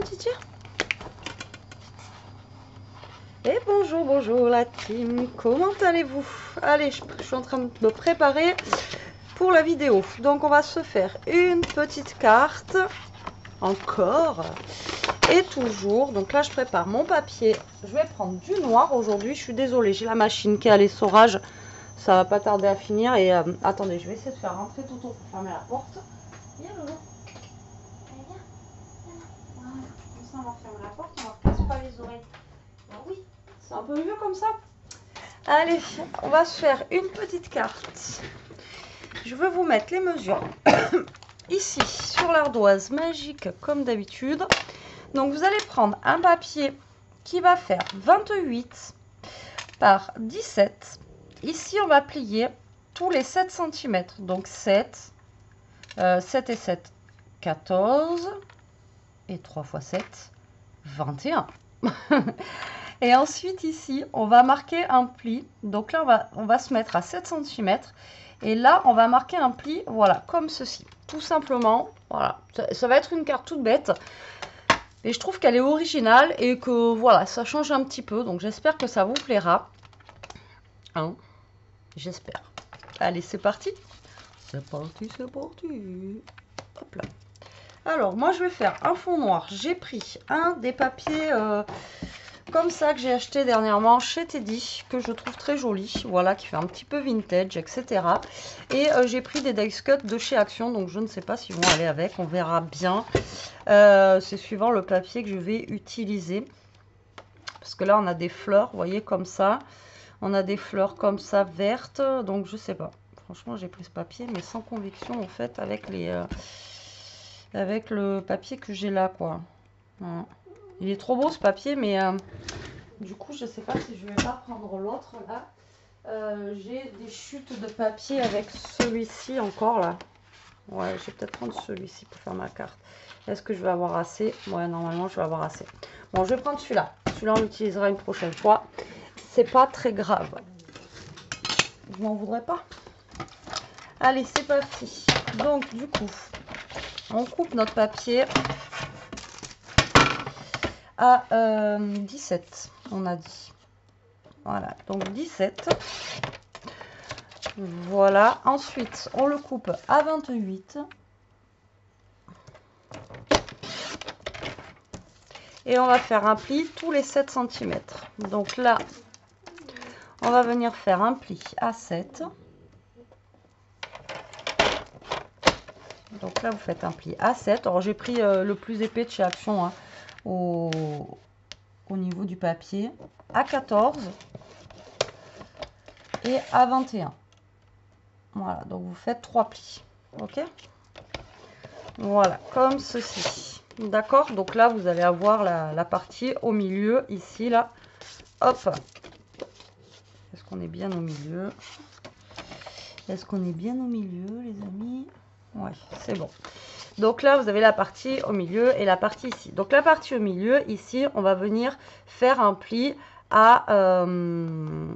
Titi Et bonjour, bonjour la team, comment allez-vous? Allez, je, suis en train de me préparer pour la vidéo. Donc on va se faire une petite carte, encore, et toujours. Donc là je prépare mon papier, je vais prendre du noir aujourd'hui, je suis désolée, j'ai la machine qui est à l'essorage, ça va pas tarder à finir. Et euh, attendez, je vais essayer de faire rentrer tout pour fermer la porte Loulou. Allez, viens. Voilà. Comme ça, on va fermer la porte, on ne casse pas les oreilles. Ah oui, c'est un peu mieux comme ça. Allez, on va se faire une petite carte. Je vais vous mettre les mesures ici sur l'ardoise magique comme d'habitude. Donc vous allez prendre un papier qui va faire 28 par 17 Ici, on va plier tous les 7 cm. Donc 7, 7 euh, et 7, 14. Et 3 fois 7, 21. et ensuite, ici, on va marquer un pli. Donc là, on va, on va se mettre à 7 cm. Et là, on va marquer un pli, voilà, comme ceci. Tout simplement, voilà. Ça, ça va être une carte toute bête. Et je trouve qu'elle est originale et que, voilà, ça change un petit peu. Donc, j'espère que ça vous plaira. Hein J'espère. Allez, c'est parti. C'est parti, c'est parti. Hop là. Alors, moi, je vais faire un fond noir. J'ai pris un des papiers euh, comme ça que j'ai acheté dernièrement chez Teddy, que je trouve très joli. Voilà, qui fait un petit peu vintage, etc. Et euh, j'ai pris des dice cut de chez Action, donc je ne sais pas s'ils vont aller avec. On verra bien. Euh, c'est suivant le papier que je vais utiliser. Parce que là, on a des fleurs, vous voyez, comme ça. On a des fleurs comme ça vertes. Donc je sais pas. Franchement j'ai pris ce papier mais sans conviction en fait avec les avec le papier que j'ai là quoi. Il est trop beau ce papier mais euh, du coup je sais pas si je vais pas prendre l'autre là. Euh, j'ai des chutes de papier avec celui-ci encore là. Ouais, je vais peut-être prendre celui-ci pour faire ma carte. Est-ce que je vais avoir assez? Ouais, normalement, je vais avoir assez. Bon, je vais prendre celui-là. Celui-là, on l'utilisera une prochaine fois c'est pas très grave. Je m'en voudrais pas. Allez, c'est parti. Donc, du coup, on coupe notre papier à 17, euh, on a dit. Voilà, donc 17. Voilà, ensuite, on le coupe à 28. Et on va faire un pli tous les 7 cm. Donc là, on va venir faire un pli à 7. Donc là, vous faites un pli à 7. Alors, j'ai pris euh, le plus épais de chez Action hein, au, au niveau du papier. À 14 et à 21. Voilà, donc vous faites 3 plis. Ok? Voilà, comme ceci. D'accord? Donc là, vous allez avoir la partie au milieu, ici, là. Hop est-ce qu'on est bien au milieu? Est-ce qu'on est bien au milieu, les amis? Ouais, c'est bon. Donc là, vous avez la partie au milieu et la partie ici. Donc la partie au milieu, ici, on va venir faire un pli à... Euh,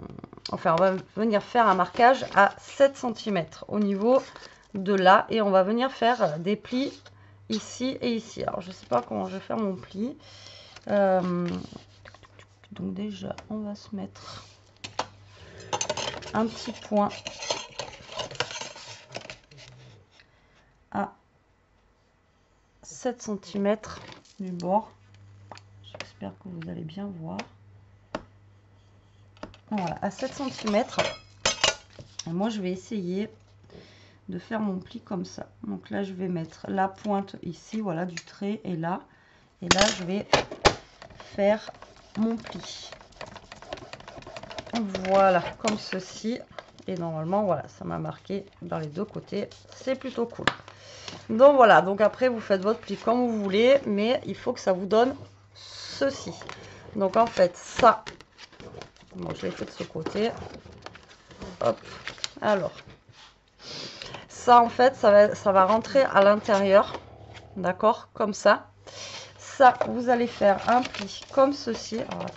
enfin, on va venir faire un marquage à 7 cm au niveau de là. Et on va venir faire des plis ici et ici. Alors, je ne sais pas comment je vais faire mon pli. Euh, donc déjà, on va se mettre un petit point 7 cm du bord. J'espère que vous allez bien voir. Voilà, à 7 cm. Moi, je vais essayer de faire mon pli comme ça. Donc là, je vais mettre la pointe ici, voilà, du trait, et là. Et là, je vais faire mon pli. Voilà, comme ceci. Et normalement, voilà, ça m'a marqué dans les deux côtés. C'est plutôt cool. Donc voilà, donc après, vous faites votre pli comme vous voulez. Mais il faut que ça vous donne ceci. Donc en fait, ça, bon, je l'ai fait de ce côté. Hop, alors. Ça, en fait, ça va, ça va rentrer à l'intérieur. D'accord Comme ça. Ça, vous allez faire un pli comme ceci. Alors,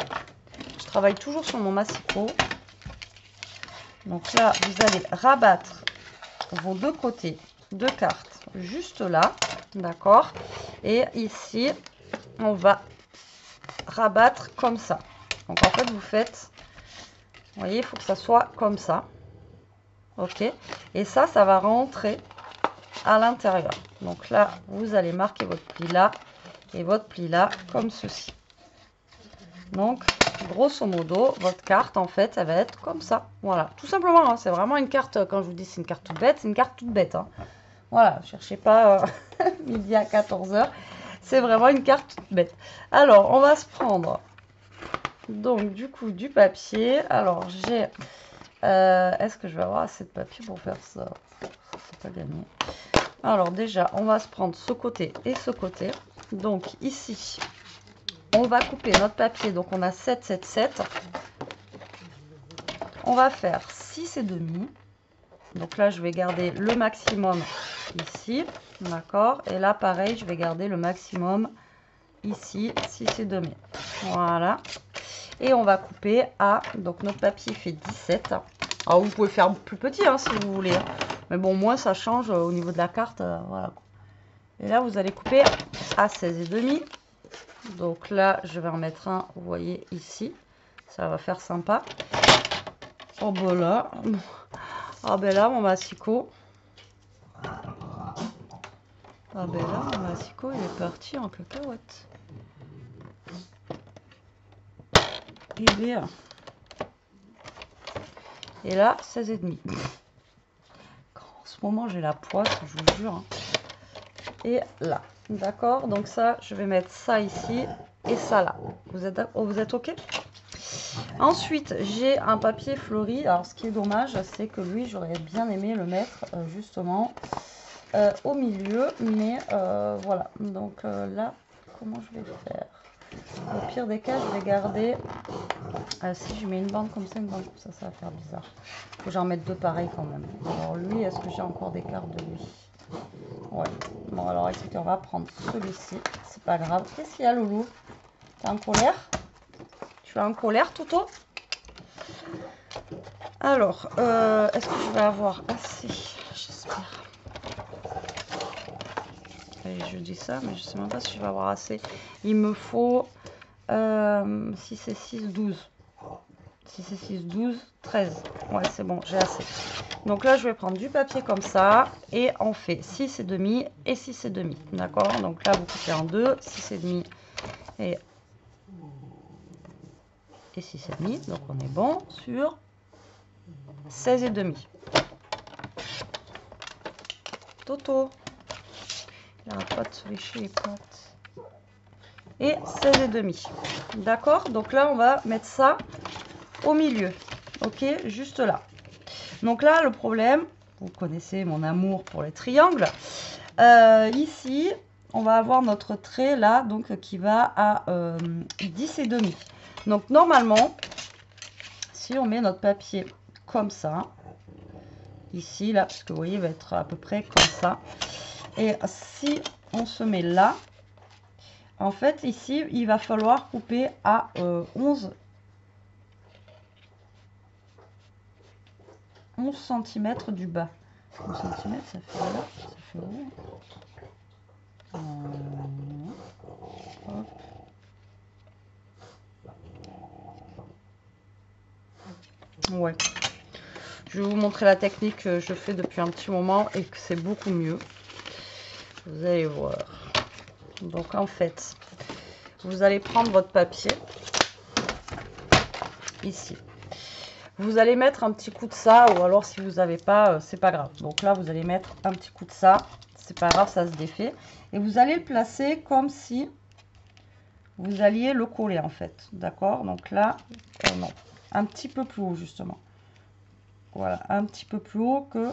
travaille toujours sur mon massicot. Donc là, vous allez rabattre vos deux côtés de cartes juste là. D'accord Et ici, on va rabattre comme ça. Donc en fait, vous faites, vous voyez, il faut que ça soit comme ça. Ok Et ça, ça va rentrer à l'intérieur. Donc là, vous allez marquer votre pli là et votre pli là, comme ceci. Donc, grosso modo, votre carte, en fait, elle va être comme ça. Voilà, tout simplement, hein. c'est vraiment une carte, quand je vous dis c'est une carte toute bête, c'est une carte toute bête. Hein. Voilà, cherchez pas euh, midi à 14h. C'est vraiment une carte toute bête. Alors, on va se prendre, donc, du coup, du papier. Alors, j'ai... Euh, est-ce que je vais avoir assez de papier pour faire ça? C'est pas gagné. Alors, déjà, on va se prendre ce côté et ce côté. Donc, ici, on va couper notre papier. Donc, on a 7, 7, 7. On va faire 6 et demi. Donc là, je vais garder le maximum ici. D'accord Et là, pareil, je vais garder le maximum ici, 6 et demi. Voilà. Et on va couper à... Donc, notre papier fait 17. Alors, vous pouvez faire plus petit hein, si vous voulez. Hein. Mais bon, moi, ça change au niveau de la carte. Euh, voilà. Et là, vous allez couper à 16 et demi. Donc là, je vais en mettre un, vous voyez, ici. Ça va faire sympa. Oh, ben là. Ah, ben là, mon. Ah, ben là, mon il est parti en cacahuète. Il est... Et là, 16 et demi. En ce moment, j'ai la poisse, je vous jure. Hein. Et là. D'accord Donc ça, je vais mettre ça ici et ça là. Vous êtes, oh, vous êtes OK? Ensuite, j'ai un papier fleuri. Alors, ce qui est dommage, c'est que lui, j'aurais bien aimé le mettre euh, justement euh, au milieu. Mais euh, voilà. Donc là, comment je vais faire? Au pire des cas, je vais garder... si je mets une bande comme ça, une bande comme ça, ça va faire bizarre. Faut que j'en mette deux pareils quand même. Alors lui, est-ce que j'ai encore des cartes de lui? Ouais. Bon, alors écoutez, on va prendre celui-ci. C'est pas grave. Qu'est-ce qu'il y a, Loulou? T'es en colère? Tu es en colère, Toto? Alors, euh, est-ce que je vais avoir assez? J'espère. Je dis ça, mais je sais même pas si je vais avoir assez. Il me faut euh, 6 et 6, 12. 6 et 6, 12, 13. Ouais, c'est bon, j'ai assez. Donc là, je vais prendre du papier comme ça et on fait 6 et demi et 6 et demi. D'accord? Donc là, vous coupez en deux, 6 et demi et, et 6 et demi. Donc on est bon sur 16 et demi. Toto. Pattes. Et 16 et demi. D'accord? Donc là, on va mettre ça au milieu. Ok? Juste là. Donc là, le problème, vous connaissez mon amour pour les triangles. Euh, ici, on va avoir notre trait là, donc qui va à euh, 10 et demi. Donc normalement, si on met notre papier comme ça, ici, là, parce vous voyez, va être à peu près comme ça. Et si on se met là, en fait, ici, il va falloir couper à 11 euh, 11 cm du bas. 11 cm, ça fait là, ça fait où Ouais. Je vais vous montrer la technique que je fais depuis un petit moment et que c'est beaucoup mieux. Vous allez voir. Donc en fait, vous allez prendre votre papier ici. Vous allez mettre un petit coup de ça, ou alors si vous n'avez pas, euh, c'est pas grave. Donc là, vous allez mettre un petit coup de ça. C'est pas grave, ça se défait. Et vous allez le placer comme si vous alliez le coller en fait. D'accord? Donc là, euh, non. Un petit peu plus haut justement. Voilà, un petit peu plus haut que...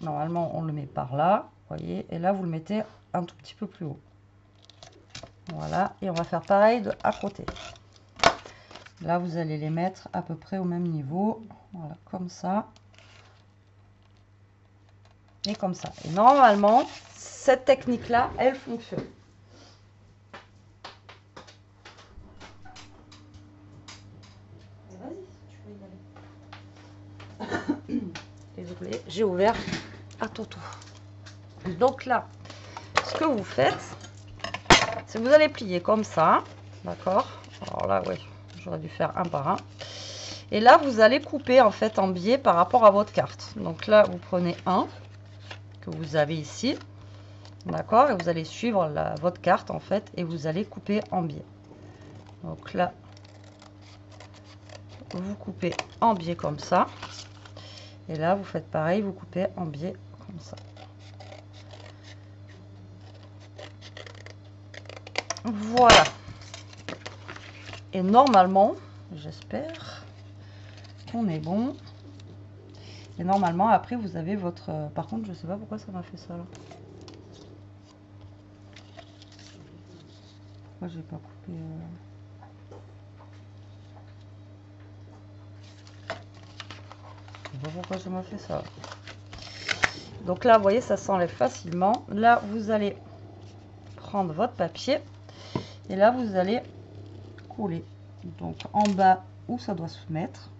Normalement, on le met par là, voyez. Et là, vous le mettez un tout petit peu plus haut. Voilà, et on va faire pareil de à côté. Là, vous allez les mettre à peu près au même niveau. Voilà, comme ça. Et comme ça. Et normalement, cette technique-là, elle fonctionne. J'ai ouvert à Toto. Donc là, ce que vous faites, c'est vous allez plier comme ça. D'accord? Alors là, oui, j'aurais dû faire un par un. Et là, vous allez couper en fait en biais par rapport à votre carte. Donc là, vous prenez un que vous avez ici. D'accord? Et vous allez suivre la, votre carte en fait et vous allez couper en biais. Donc là, vous coupez en biais comme ça. Et là, vous faites pareil, vous coupez en biais comme ça. Voilà. Et normalement, j'espère qu'on est bon. Et normalement, après, vous avez votre... Par contre, je sais pas pourquoi ça m'a fait ça, là. Pourquoi j'ai pas coupé... Euh... Je sais pourquoi ça m'a fait ça. Donc là, vous voyez, ça s'enlève facilement. Là, vous allez prendre votre papier. Et là, vous allez coller. Donc, en bas, où ça doit se mettre.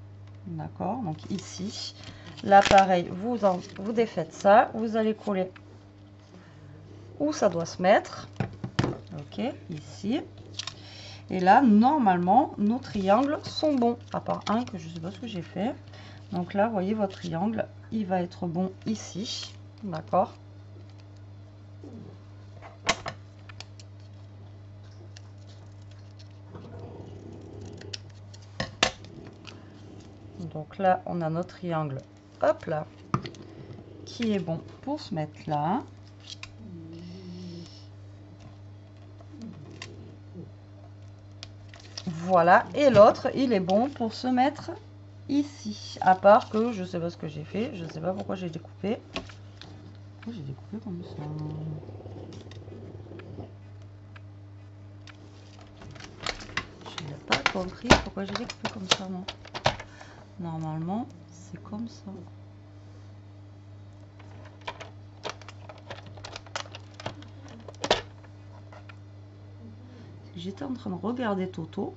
D'accord Donc, ici. Là, pareil, vous, vous défaites ça. Vous allez coller où ça doit se mettre. Ok, ici. Et là, normalement, nos triangles sont bons. À part un que je ne sais pas ce que j'ai fait. Donc là, voyez, votre triangle, il va être bon ici. D'accord. Donc là, on a notre triangle, hop là, qui est bon pour se mettre là? Voilà, et l'autre, il est bon pour se mettre ici. À part que je sais pas ce que j'ai fait, je sais pas pourquoi j'ai découpé. Pourquoi j'ai découpé comme ça Je n'ai pas compris pourquoi j'ai découpé comme ça, moi. Normalement, c'est comme ça. J'étais en train de regarder Toto.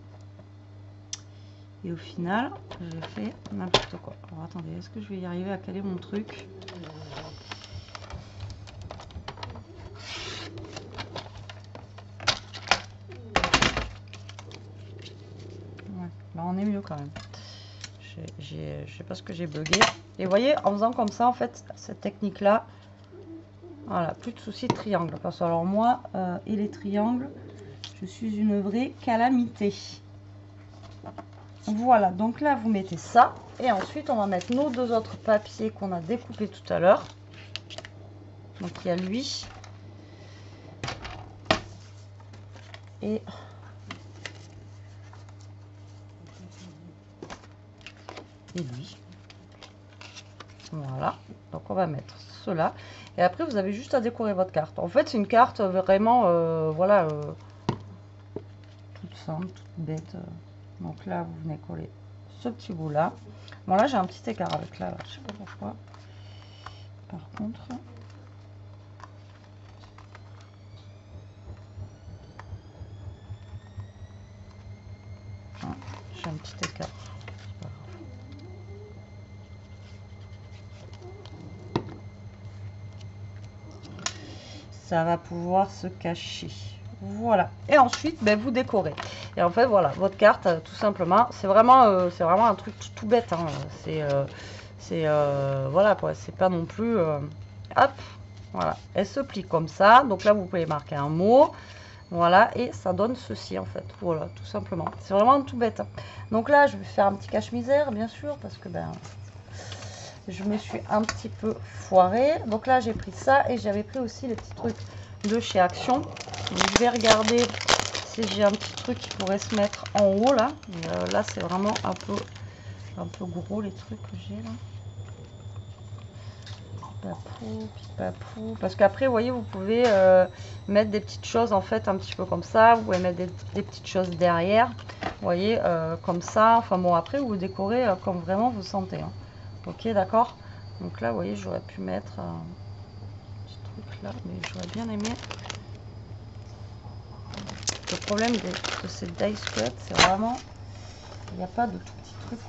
Et au final, j'ai fait n'importe quoi. Alors attendez, est-ce que je vais y arriver à caler mon truc Ouais, là on est mieux quand même je sais pas ce que j'ai bugué. Et vous voyez, en faisant comme ça, en fait, cette technique-là, voilà, plus de soucis de triangle. Parce que alors moi, euh, et les triangles, je suis une vraie calamité. Voilà, donc là, vous mettez ça. Et ensuite, on va mettre nos deux autres papiers qu'on a découpés tout à l'heure. Donc, il y a lui. Et lui. Voilà, donc on va mettre cela. Et après, vous avez juste à décorer votre carte. En fait, c'est une carte vraiment, euh, voilà, euh, toute simple, toute bête. Donc là, vous venez coller ce petit bout là. Bon, là, j'ai un petit écart avec là, je sais pas pourquoi. Par contre... Ah, j'ai un petit écart. ça va pouvoir se cacher. Voilà. Et ensuite, ben, vous décorez. Et en fait, voilà, votre carte, euh, tout simplement, c'est vraiment, euh, c'est vraiment un truc tout, bête. Hein. C'est, euh, voilà quoi, c'est pas non plus, hop, voilà. Elle se plie comme ça. Donc là, vous pouvez marquer un mot. Voilà, et ça donne ceci en fait. Voilà, tout simplement. C'est vraiment tout bête. Hein. Donc là, je vais faire un petit cache-misère, bien sûr, parce que ben, je me suis un petit peu foirée. Donc là, j'ai pris ça et j'avais pris aussi les petits trucs de chez Action. Je vais regarder si j'ai un petit truc qui pourrait se mettre en haut là. Euh, là, c'est vraiment un peu, un peu gros les trucs que j'ai là. Papou, papou. Parce qu'après, vous voyez, vous pouvez euh, mettre des petites choses en fait un petit peu comme ça. Vous pouvez mettre des, petites choses derrière. Vous voyez, euh, comme ça. Enfin bon, après, vous décorez comme vraiment vous sentez. Hein. Ok, d'accord Donc là, vous voyez, j'aurais pu mettre un petit truc là, mais j'aurais bien aimé. Le problème de, ces dice cut, c'est vraiment, il n'y a pas de tout petit truc.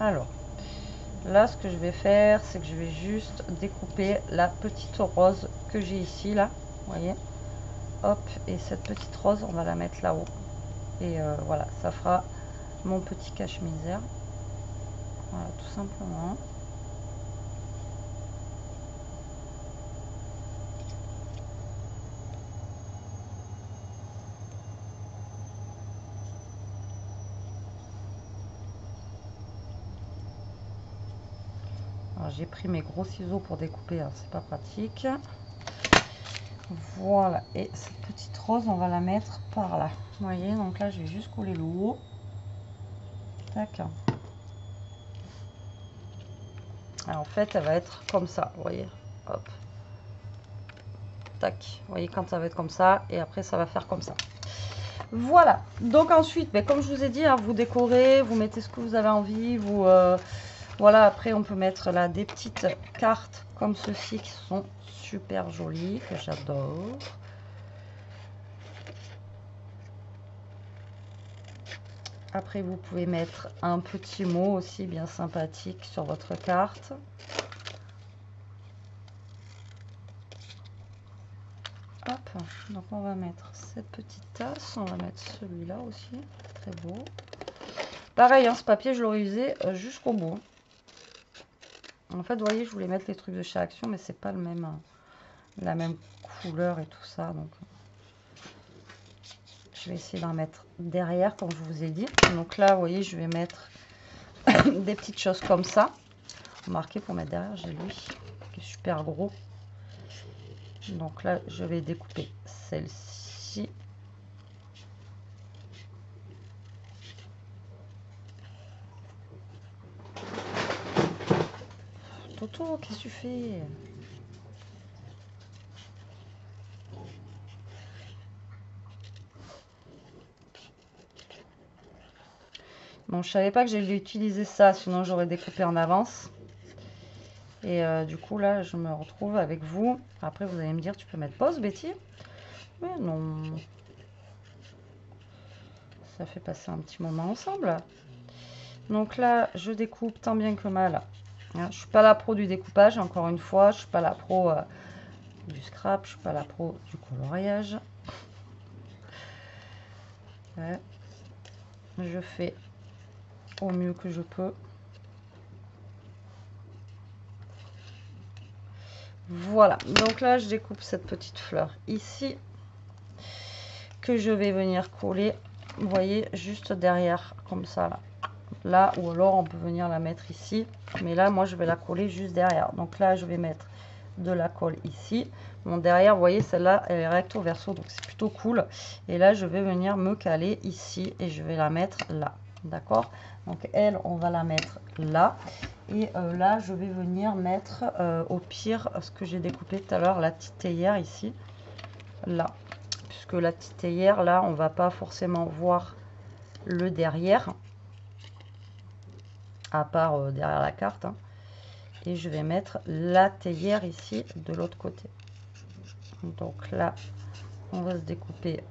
Alors, là, ce que je vais faire, c'est que je vais juste découper la petite rose que j'ai ici, là. Vous voyez? Hop, et cette petite rose, on va la mettre là-haut. Et euh, voilà, ça fera mon petit cache-misère. Voilà, tout simplement. J'ai pris mes gros ciseaux pour découper, hein, c'est pas pratique. Voilà, et cette petite rose, on va la mettre par là. Vous voyez, donc là, je vais juste coller le haut. Tac. Alors, en fait, elle va être comme ça, vous voyez. Hop. Tac. Vous voyez, quand ça va être comme ça, et après, ça va faire comme ça. Voilà. Donc ensuite, ben, comme je vous ai dit, hein, vous décorez, vous mettez ce que vous avez envie, vous... Euh, voilà, après on peut mettre là des petites cartes comme ceci qui sont super jolies, que j'adore. Après, vous pouvez mettre un petit mot aussi bien sympathique sur votre carte. Hop, donc on va mettre cette petite tasse, on va mettre celui-là aussi, très beau. Pareil, hein, ce papier, je l'aurais usé euh, jusqu'au bout. En fait, vous voyez, je voulais mettre les trucs de chez Action, mais c'est pas le même, euh, la même couleur et tout ça. Donc, je vais essayer d'en mettre derrière, comme je vous ai dit. Donc là, vous voyez, je vais mettre des petites choses comme ça. Remarquez, pour mettre derrière, j'ai lui qui est super gros. Donc là, je vais découper celle-ci. Toto, qu'est-ce que tu fais? Bon, je savais pas que j'allais utiliser ça, sinon j'aurais découpé en avance. Et euh, du coup, là, je me retrouve avec vous. Après, vous allez me dire, tu peux mettre pause, Betty? Mais non. Ça fait passer un petit moment ensemble. Donc là, je découpe tant bien que mal Hein, je suis pas la pro du découpage, encore une fois. Je suis pas la pro euh, du scrap. Je suis pas la pro du coloriage. Je fais au mieux que je peux. Voilà, donc là je découpe cette petite fleur ici que je vais venir coller, vous voyez, juste derrière, comme ça là là ou alors on peut venir la mettre ici. Mais là moi je vais la coller juste derrière. Donc là je vais mettre de la colle ici. Bon derrière vous voyez celle-là elle est recto verso donc c'est plutôt cool. Et là je vais venir me caler ici et je vais la mettre là. D'accord? Donc elle on va la mettre là. Et euh, là je vais venir mettre euh, au pire ce que j'ai découpé tout à l'heure la petite théière ici. Là. Puisque la petite théière là on va pas forcément voir le derrière à part euh, derrière la carte. Hein. Et je vais mettre la théière ici de l'autre côté. Donc là, on va se découper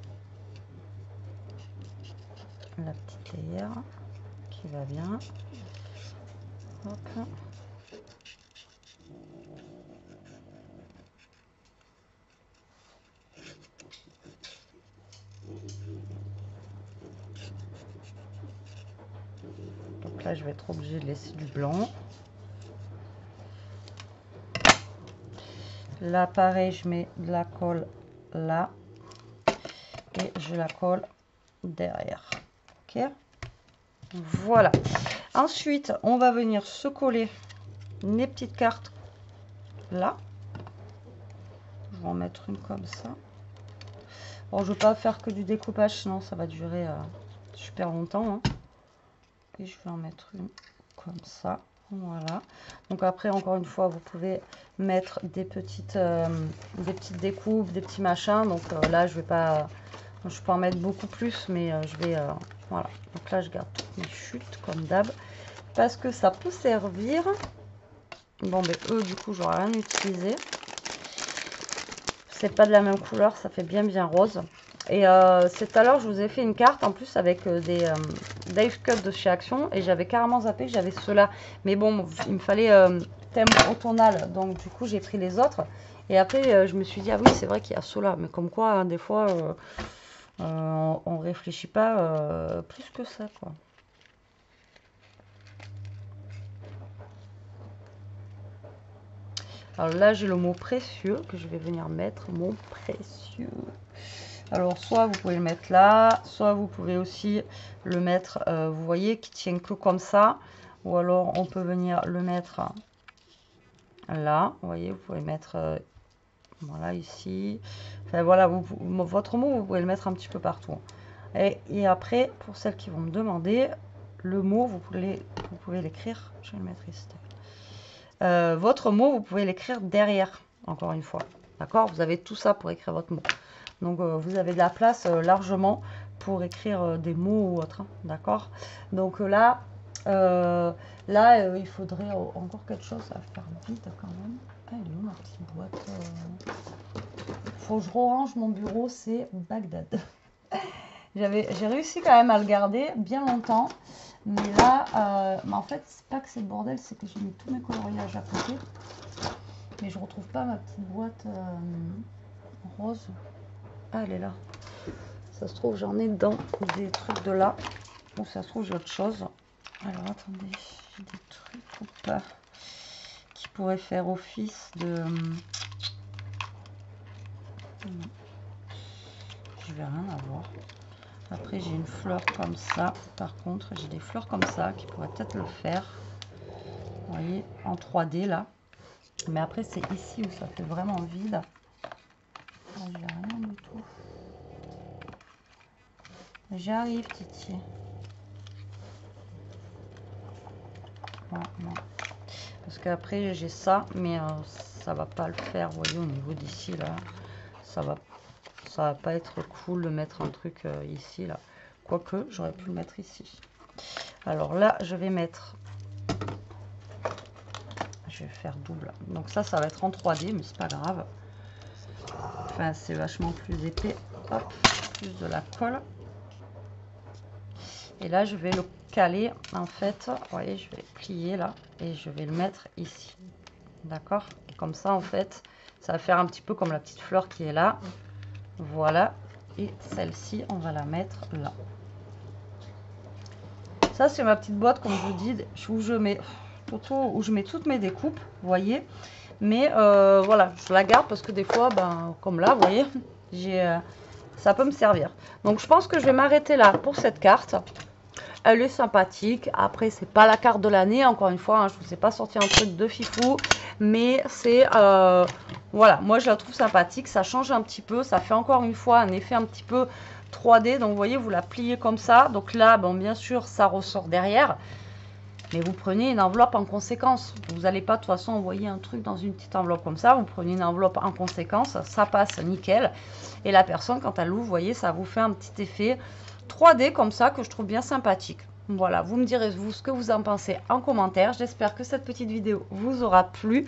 la petite théière qui va bien. Je vais être obligé de laisser du blanc. Là, pareil, je mets de la colle là. Et je la colle derrière. Ok Voilà. Ensuite, on va venir se coller les petites cartes là. Je vais en mettre une comme ça. Bon, je ne vais pas faire que du découpage, sinon ça va durer euh, super longtemps. Hein je vais en mettre une comme ça. Voilà. Donc après encore une fois vous pouvez mettre des petites euh, des petites découpes des petits machins. Donc euh, là je vais pas je peux en mettre beaucoup plus mais euh, je vais voilà. Donc là je garde toutes mes chutes comme d'hab parce que ça peut servir. Bon mais eux du coup j'aurais rien utilisé. C'est pas de la même couleur ça fait bien bien rose. Et c'est tout à l'heure je vous ai fait une carte en plus avec des Dave Cut de chez Action et j'avais carrément zappé j'avais ceux-là. Mais bon, il me fallait euh, thème automnal, donc du coup j'ai pris les autres. Et après, euh, je me suis dit, ah oui, c'est vrai qu'il y a ceux-là. Mais comme quoi, hein, des fois, on, on réfléchit pas plus que ça. Alors là, j'ai le mot précieux que je vais venir mettre. Mon précieux. Alors, soit vous pouvez le mettre là, soit vous pouvez aussi le mettre, euh, vous voyez, qui tient que comme ça. Ou alors, on peut venir le mettre là. Vous voyez, vous pouvez mettre, euh, voilà, ici. Enfin, voilà, votre mot, vous pouvez le mettre un petit peu partout. Et, après, pour celles qui vont me demander, le mot, vous pouvez, vous pouvez l'écrire. Je vais le mettre ici. Euh, votre mot, vous pouvez l'écrire derrière, encore une fois. D'accord? Vous avez tout ça pour écrire votre mot. Donc, euh, vous avez de la place euh, largement pour écrire des mots ou autre. Hein. D'accord? Donc là, là il faudrait encore quelque chose à faire vite quand même. Ah, elle est où ma petite boîte Faut que je range mon bureau, c'est Bagdad. J'ai réussi quand même à le garder bien longtemps. Mais là, euh, en fait, c'est pas que c'est le bordel, c'est que j'ai mis tous mes coloriages à côté. Mais je retrouve pas ma petite boîte euh, rose. Ah, elle est là. Ça se trouve, j'en ai dans des trucs de là. Bon, ça se trouve, j'ai autre chose. Alors, attendez, des trucs ou pas qui pourraient faire office de... Hmm. Je vais rien avoir. Après, j'ai une fleur comme ça. Par contre, j'ai des fleurs comme ça qui pourraient peut-être le faire. Vous voyez, en 3D là. Mais après, c'est ici où ça fait vraiment vide. Ah, j'ai rien du tout. J'arrive, Titi. non. Parce qu'après, j'ai ça, mais euh, ça va pas le faire. Vous voyez, au niveau d'ici, là, ça va ça va pas être cool de mettre un truc euh, ici, là. Quoique, j'aurais pu le mettre ici. Alors là, je vais mettre... Je vais faire double. Donc ça, ça va être en 3D, mais c'est pas grave. Enfin, c'est vachement plus épais. Hop, plus de la colle. Et là, je vais le caler, en fait. Vous voyez, je vais plier là. Et je vais le mettre ici. D'accord? Et comme ça, en fait, ça va faire un petit peu comme la petite fleur qui est là. Voilà. Et celle-ci, on va la mettre là. Ça, c'est ma petite boîte, comme je vous dis, où je mets, où je mets toutes mes découpes, vous voyez. Mais euh, voilà, je la garde parce que des fois, ben, comme là, vous voyez, j'ai, euh, ça peut me servir. Donc, je pense que je vais m'arrêter là pour cette carte. Elle est sympathique. Après, c'est pas la carte de l'année. Encore une fois, hein, je ne vous ai pas sorti un truc de fifou. Mais c'est... Euh, voilà, moi je la trouve sympathique. Ça change un petit peu. Ça fait encore une fois un effet un petit peu 3D. Donc vous voyez, vous la pliez comme ça. Donc là, bon, bien sûr, ça ressort derrière. Mais vous prenez une enveloppe en conséquence. Vous n'allez pas de toute façon envoyer un truc dans une petite enveloppe comme ça. Vous prenez une enveloppe en conséquence. Ça passe nickel. Et la personne, quand elle l'ouvre, vous voyez, ça vous fait un petit effet 3D comme ça que je trouve bien sympathique. Voilà, vous me direz vous ce que vous en pensez en commentaire. J'espère que cette petite vidéo vous aura plu.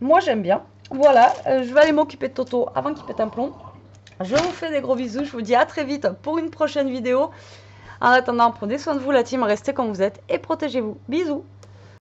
Moi, j'aime bien. Voilà, euh, je vais aller m'occuper de Toto avant qu'il pète un plomb. Je vous fais des gros bisous. Je vous dis à très vite pour une prochaine vidéo. En attendant, prenez soin de vous la team, restez comme vous êtes et protégez-vous. Bisous